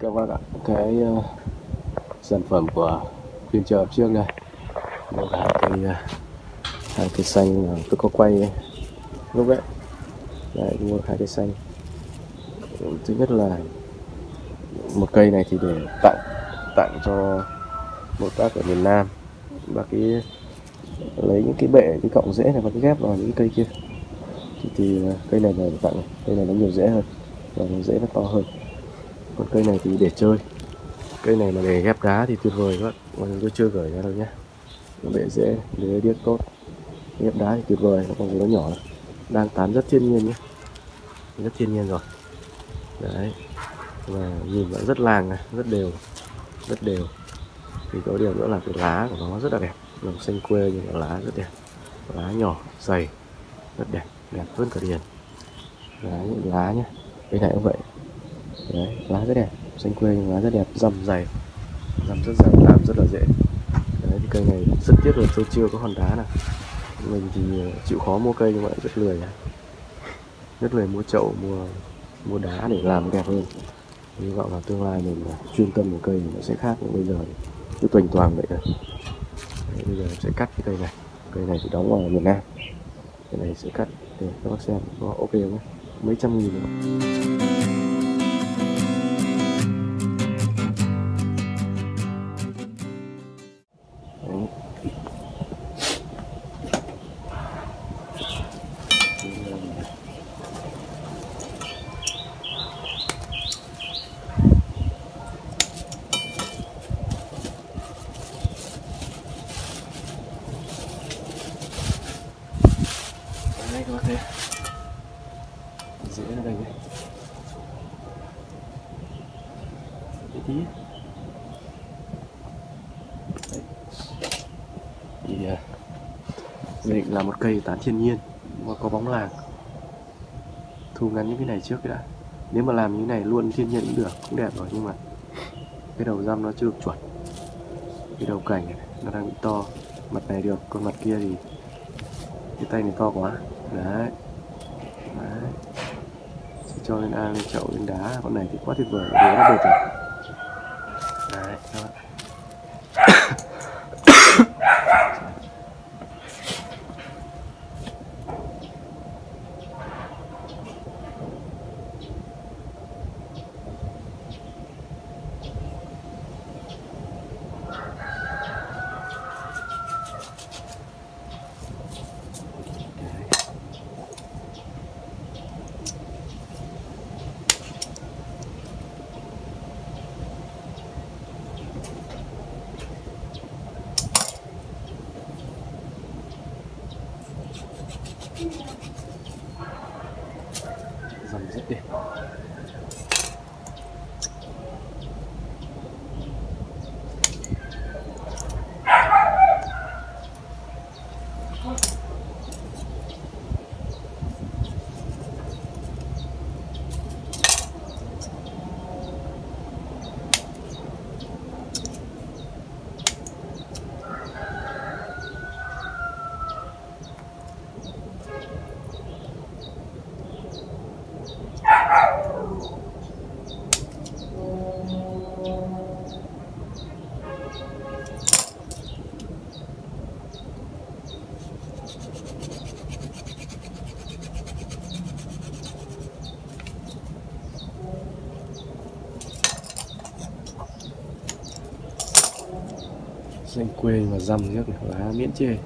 các bác ạ. Cái uh, sản phẩm của phiên chợ trước đây. Một hai cây uh, ờ, hai cây xanh mà tôi có quay lúc đấy đấy mua hai cây xanh. Thứ nhất là một cây này thì để tặng tặng cho một bác ở miền Nam. Bác ấy lấy những cái bệ cái cọng rễ này và cái ghép vào những cây kia. Thì, thì ờ, cây này là tặng cây này nó nhiều rễ hơn và rễ nó to hơn còn cây này thì để chơi. Cây này mà để ghép đá thì tuyệt vời các bạn. Mà tôi chưa gửi ra đâu nhé. Nó bể dễ lưới điếc tốt. Ghép đá thì tuyệt vời, nó còn nó nhỏ. Đang tán rất thiên nhiên nhé. Rất thiên nhiên rồi. Đấy. Và nhìn vẫn rất làng này rất đều rất đều. Thì có điều nữa là cái lá của nó rất là đẹp. Lòng xanh quê nhưng mà lá rất đẹp. Lá nhỏ, dày, rất đẹp đẹp hơn cả điền. Đấy, lá nhé. Cái này cũng vậy đấy lá rất đẹp xanh quê nhưng lá rất đẹp dầm dày dầm rất dày làm rất là dễ. Đấy thì cây này rất tiếc là tôi chưa có hòn đá nào. Mình thì ờ, chịu khó mua cây nhưng mà rất lười rất lười mua chậu mua mua đá để làm đẹp hơn. Hy vọng là tương lai mình ờ, chuyên tâm vào cây thì nó sẽ khác nhưng bây giờ. Cứ tuềnh toàn vậy rồi đấy, bây giờ sẽ cắt cái cây này. Cây này thì đóng vào miền Nam. Cái này sẽ cắt để các bác xem. Có ok không nhé? Mấy trăm nghìn nữa. Là một cây tán thiên nhiên mà có bóng làng. Thu ngắn những cái này trước đã. Nếu mà làm như này luôn thiên nhiên cũng được cũng đẹp rồi nhưng mà cái đầu răm nó chưa được chuẩn. Cái đầu cảnh này, nó đang bị to. Mặt này được còn mặt kia thì cái tay này to quá. Đấy. Đấy. Sẽ cho lên ao lên chậu lên đá. Con này thì quá tuyệt vời đá nó bệt rồi đấy các bạn dầm rất đẹp xanh quê mà dằm trước này lá miễn chê.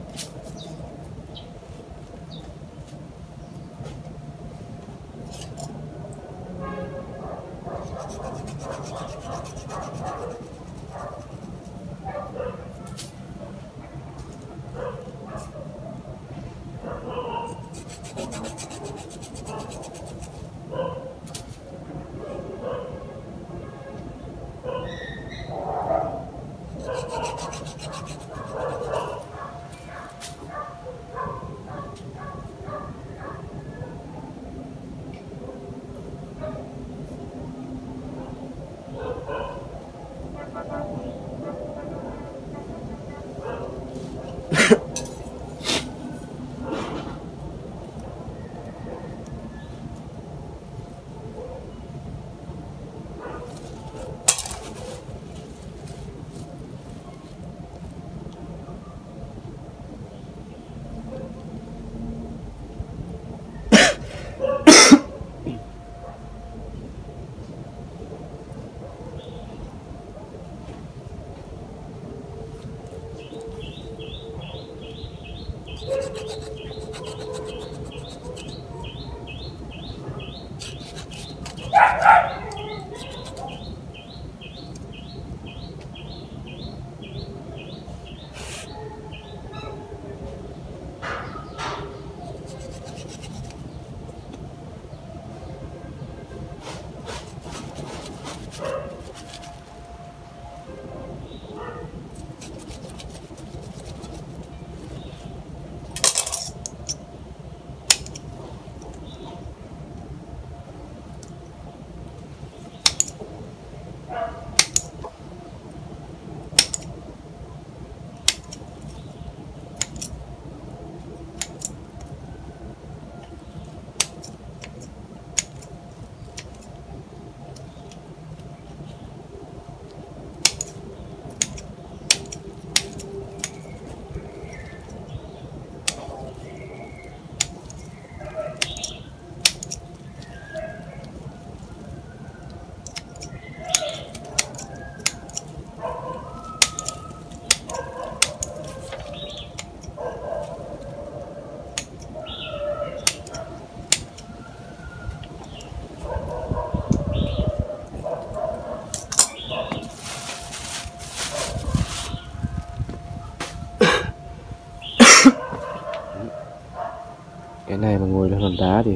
Mà ngồi lên hòn đá thì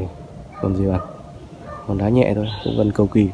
còn gì bằng. Hòn đá nhẹ thôi, cũng gần cầu kỳ.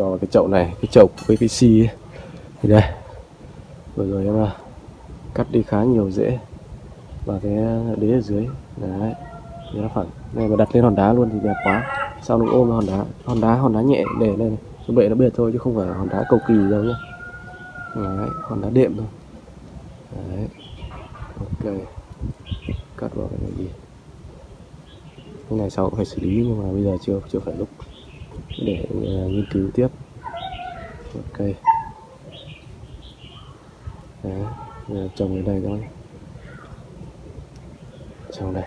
Cho vào cái chậu này cái chậu PVC ấy. thì đây vừa rồi em à, cắt đi khá nhiều rễ và cái đế ở dưới. Đấy nó phẳng. Này mà đặt lên hòn đá luôn thì đẹp quá. Sau nó ôm hòn đá hòn đá hòn đá nhẹ để lên. Này bệ nó bệt thôi chứ không phải hòn đá cầu kỳ đâu nhé đấy hòn đá đệm thôi. Đấy ok. Cắt vào cái này gì cái này sau cũng phải xử lý nhưng mà bây giờ chưa chưa phải lúc để uh, nghiên cứu tiếp. Ok. Đấy trồng ở đây thôi. Trồng đây.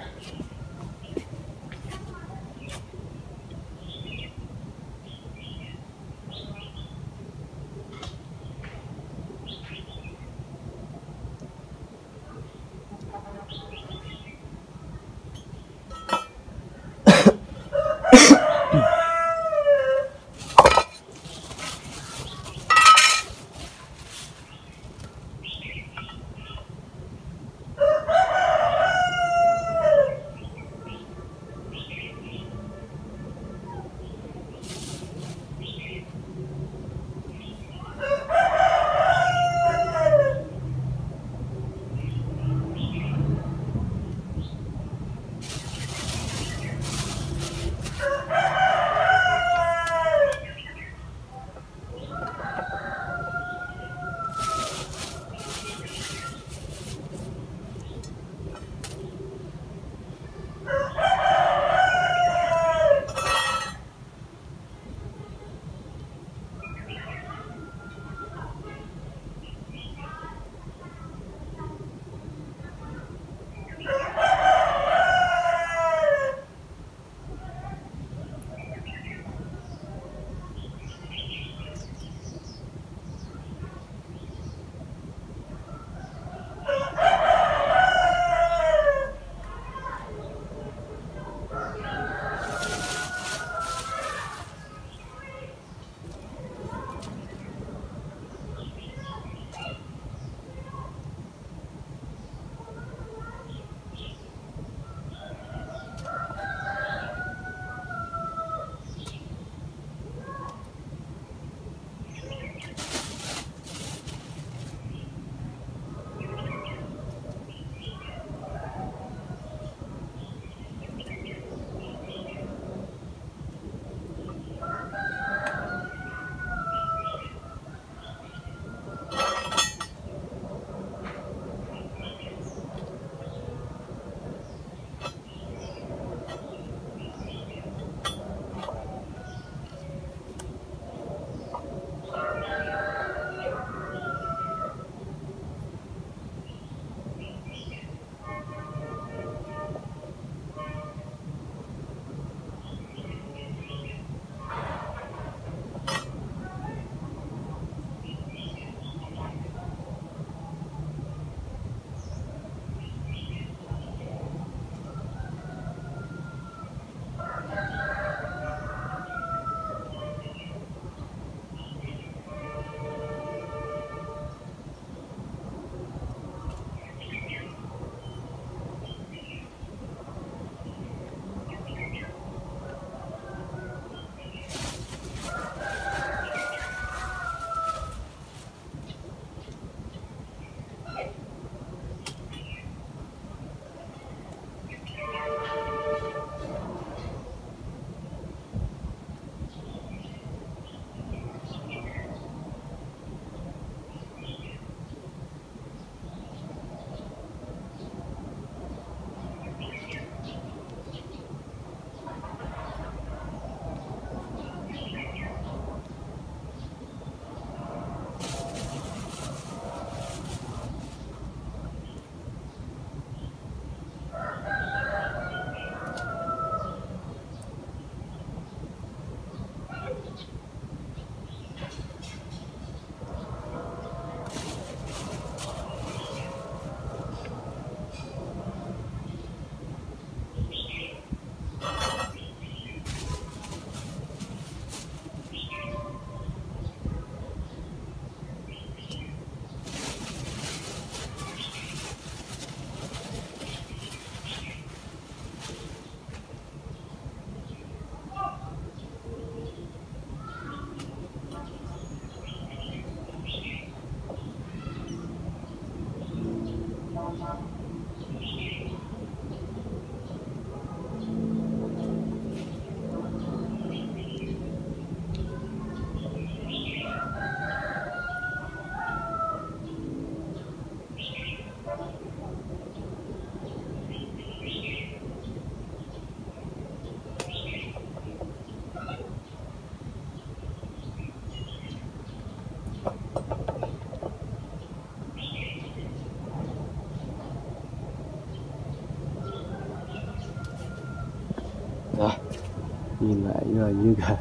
Nhìn lại như là như cả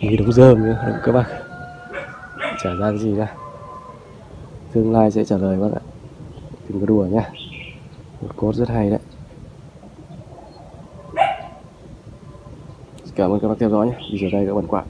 như đống rơm nữa đúng các bác chả ra cái gì ra tương lai sẽ trả lời bác ạ. Đừng có đùa nhá. Một cốt rất hay đấy. Cảm ơn các bác theo dõi nhé đi rửa tay các bạn quạt